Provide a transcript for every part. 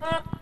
Huh?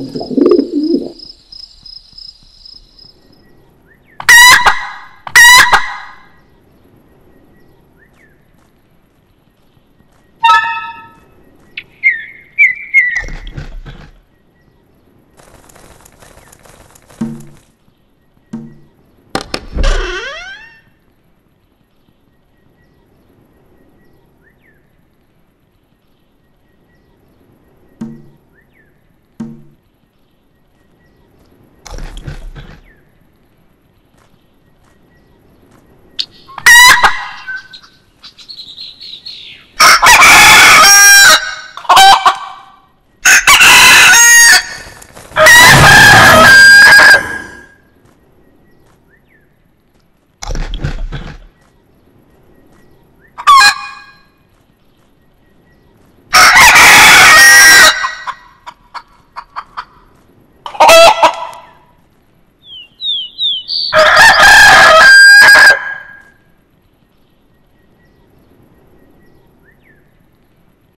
うん。